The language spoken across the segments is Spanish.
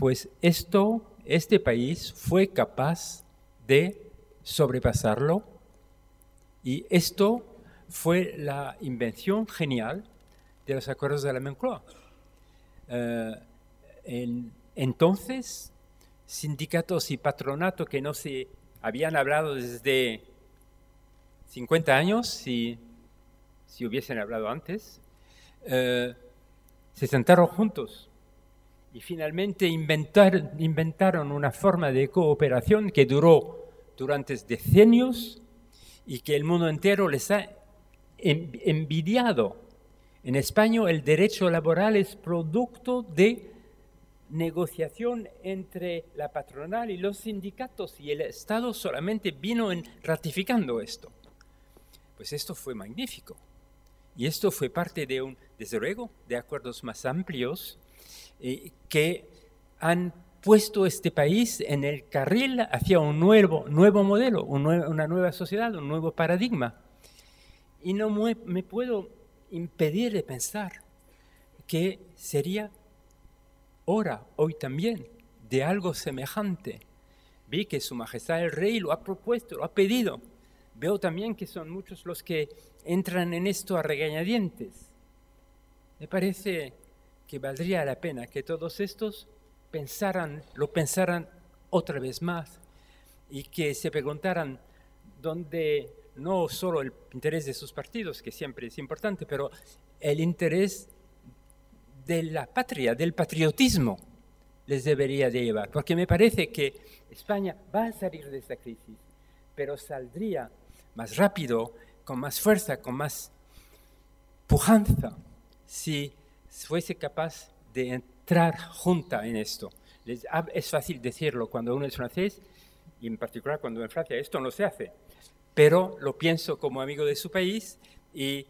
pues esto, este país fue capaz de sobrepasarlo y esto fue la invención genial de los acuerdos de la Moncloa. Eh, entonces, sindicatos y patronato que no se habían hablado desde 50 años, si, si hubiesen hablado antes, eh, se sentaron juntos y finalmente inventaron una forma de cooperación que duró durante decenios y que el mundo entero les ha envidiado. En España el derecho laboral es producto de negociación entre la patronal y los sindicatos y el Estado solamente vino en ratificando esto. Pues esto fue magnífico. Y esto fue parte de un, desde luego, de acuerdos más amplios eh, que han puesto este país en el carril hacia un nuevo, nuevo modelo, una nueva sociedad, un nuevo paradigma. Y no me puedo impedir de pensar que sería hora hoy también de algo semejante. Vi que Su Majestad el Rey lo ha propuesto, lo ha pedido. Veo también que son muchos los que entran en esto a regañadientes. Me parece que valdría la pena que todos estos pensaran, lo pensaran otra vez más y que se preguntaran dónde no solo el interés de sus partidos, que siempre es importante, pero el interés de la patria, del patriotismo, les debería de llevar. Porque me parece que España va a salir de esta crisis, pero saldría más rápido, con más fuerza, con más pujanza, si fuese capaz de entrar junta en esto. Es fácil decirlo cuando uno es francés y en particular cuando en Francia esto no se hace, pero lo pienso como amigo de su país y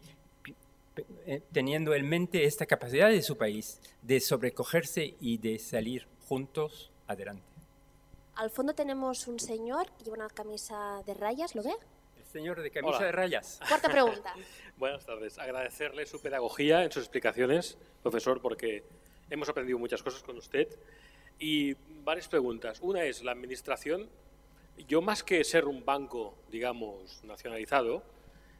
eh, teniendo en mente esta capacidad de su país de sobrecogerse y de salir juntos adelante. Al fondo tenemos un señor que lleva una camisa de rayas, ¿lo ve? Señor de camisa de rayas. Cuarta pregunta. Buenas tardes. Agradecerle su pedagogía en sus explicaciones, profesor, porque hemos aprendido muchas cosas con usted. Y varias preguntas. Una es, la administración, yo más que ser un banco, digamos, nacionalizado,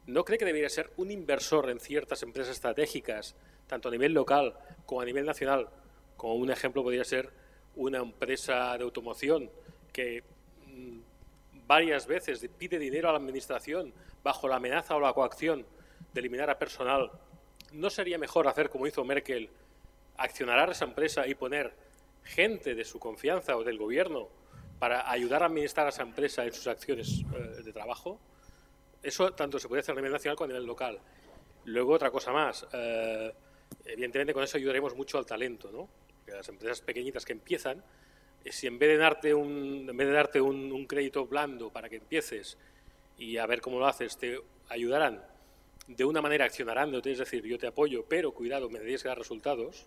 ¿no cree que debería ser un inversor en ciertas empresas estratégicas, tanto a nivel local como a nivel nacional? Como un ejemplo podría ser una empresa de automoción que mm, varias veces pide dinero a la administración bajo la amenaza o la coacción de eliminar a personal. ¿No sería mejor hacer como hizo Merkel, accionar a esa empresa y poner gente de su confianza o del gobierno para ayudar a administrar a esa empresa en sus acciones eh, de trabajo? Eso tanto se puede hacer a nivel nacional como a nivel local. Luego, otra cosa más. Eh, evidentemente, con eso ayudaremos mucho al talento, ¿no? las empresas pequeñitas que empiezan, si en vez de darte, un, en vez de darte un, crédito blando para que empieces y a ver cómo lo haces, te ayudarán de una manera accionarán, es decir, yo te apoyo, pero cuidado, me tienes que dar resultados.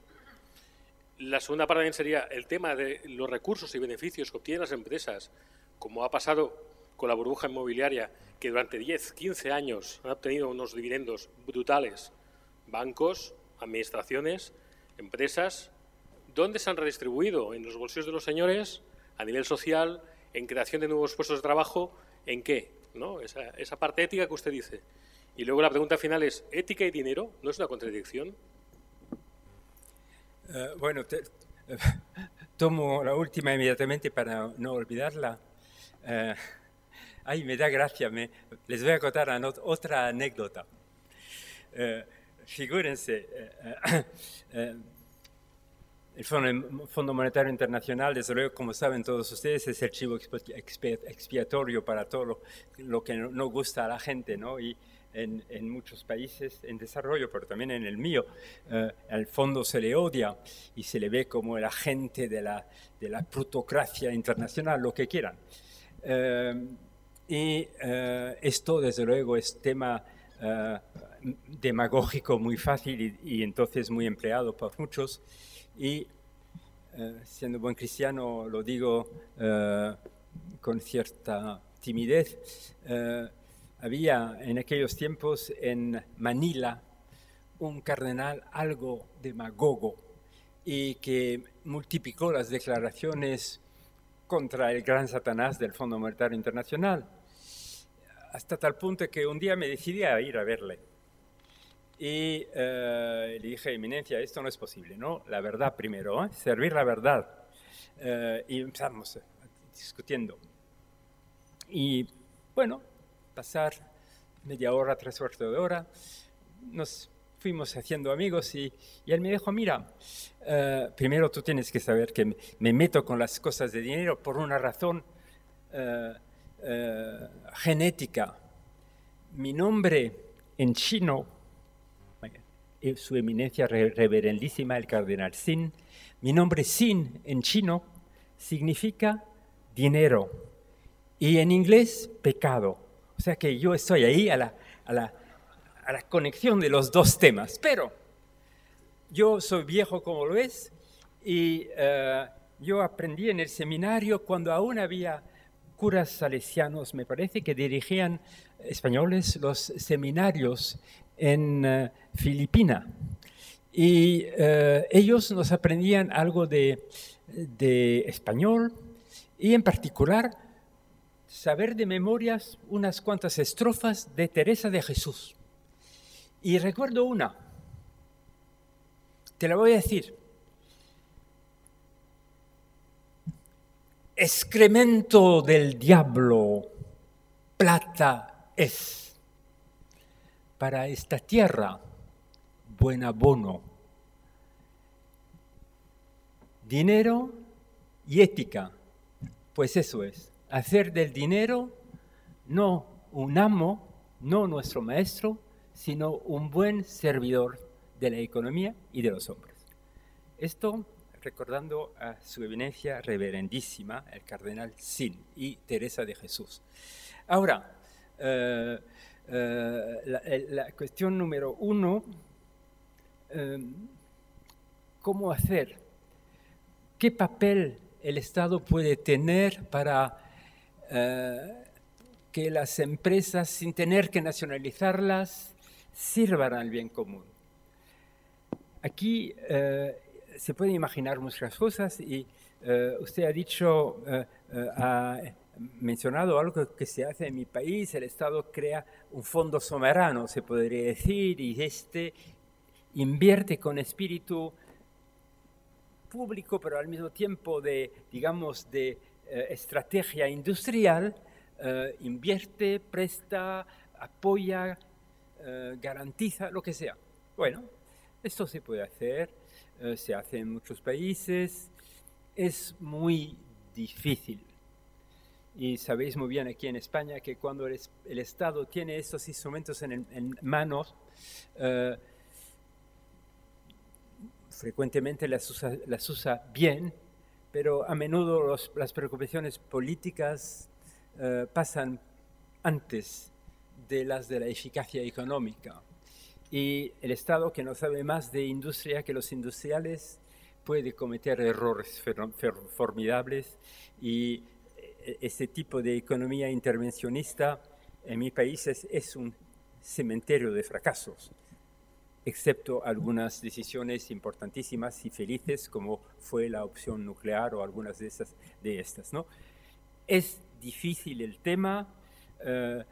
La segunda parte también sería el tema de los recursos y beneficios que obtienen las empresas, como ha pasado con la burbuja inmobiliaria, que durante 10, 15 años han obtenido unos dividendos brutales. Bancos, administraciones, empresas, ¿dónde se han redistribuido? ¿En los bolsillos de los señores? ¿A nivel social? ¿En creación de nuevos puestos de trabajo? ¿En qué? ¿No? Esa, parte ética que usted dice. Y luego la pregunta final es, ¿ética y dinero no es una contradicción? Eh, bueno, tomo la última inmediatamente para no olvidarla. Eh, ay, me da gracia, les voy a contar otra anécdota. Eh, figúrense, el Fondo, Monetario Internacional, desde luego, como saben todos ustedes, es el chivo expiatorio para todo lo, que no, gusta a la gente, ¿no? Y en, muchos países en desarrollo, pero también en el mío, eh, al fondo se le odia y se le ve como el agente de la, de la plutocracia internacional, lo que quieran. Eh, y eh, esto, desde luego, es tema demagógico muy fácil y entonces muy empleado por muchos y eh, siendo buen cristiano lo digo eh, con cierta timidez, eh, había en aquellos tiempos en Manila un cardenal algo demagogo y que multiplicó las declaraciones contra el gran Satanás del Fondo Monetario Internacional, hasta tal punto que un día me decidí a ir a verle. Y eh, le dije, Eminencia, esto no es posible, ¿no? La verdad primero, ¿eh? servir la verdad. Eh, y empezamos discutiendo. Y bueno, pasar media hora, tres cuartos de hora, nos fuimos haciendo amigos y, él me dijo, mira, eh, primero tú tienes que saber que me, meto con las cosas de dinero por una razón eh, eh, genética. Mi nombre en chino, su eminencia reverendísima, el cardenal Sin, mi nombre Sin en chino significa dinero y en inglés pecado. O sea que yo estoy ahí a la, a la a la conexión de los dos temas. Pero yo soy viejo como lo es y eh, yo aprendí en el seminario cuando aún había curas salesianos, me parece, que dirigían españoles los seminarios en uh, Filipina. Y eh, ellos nos aprendían algo de, de español y en particular saber de memorias unas cuantas estrofas de Teresa de Jesús. Y recuerdo una, te la voy a decir. Excremento del diablo, plata es. Para esta tierra, buen abono. Dinero y ética, pues eso es, hacer del dinero no un amo, no nuestro maestro, sino un buen servidor de la economía y de los hombres. Esto recordando a su eminencia reverendísima, el cardenal Sin y Teresa de Jesús. Ahora, eh, eh, la, cuestión número uno, eh, ¿cómo hacer? ¿Qué papel el Estado puede tener para que las empresas, sin tener que nacionalizarlas, sirvan al bien común. Aquí eh, se pueden imaginar muchas cosas y eh, usted ha dicho, eh, ha mencionado algo que se hace en mi país, el Estado crea un fondo soberano, se podría decir, y este invierte con espíritu público, pero al mismo tiempo de, digamos, de estrategia industrial, invierte, presta, apoya, eh, garantiza lo que sea. Bueno, esto se puede hacer, eh, se hace en muchos países, es muy difícil. Y sabéis muy bien aquí en España que cuando el, Estado tiene estos instrumentos en, manos, eh, frecuentemente las usa, las usa, bien, pero a menudo las preocupaciones políticas pasan antes de las de la eficacia económica. Y el Estado que no sabe más de industria que los industriales puede cometer errores formidables y eh, este tipo de economía intervencionista en mi país es, un cementerio de fracasos, excepto algunas decisiones importantísimas y felices como fue la opción nuclear o algunas de, esas, de estas. ¿no? Es difícil el tema. Eh,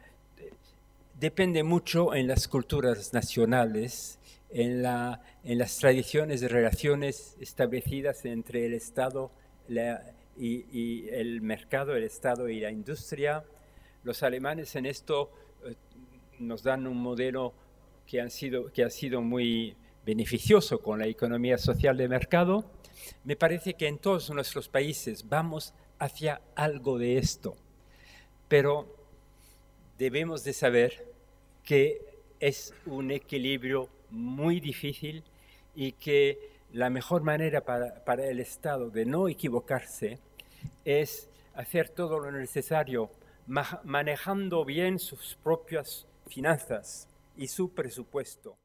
depende mucho en las culturas nacionales, en, las tradiciones de relaciones establecidas entre el Estado y, el mercado, el Estado y la industria. Los alemanes en esto eh, nos dan un modelo que, han sido, que ha sido muy beneficioso con la economía social de mercado. Me parece que en todos nuestros países vamos hacia algo de esto, pero debemos de saber que es un equilibrio muy difícil y que la mejor manera para, el Estado de no equivocarse es hacer todo lo necesario, manejando bien sus propias finanzas y su presupuesto.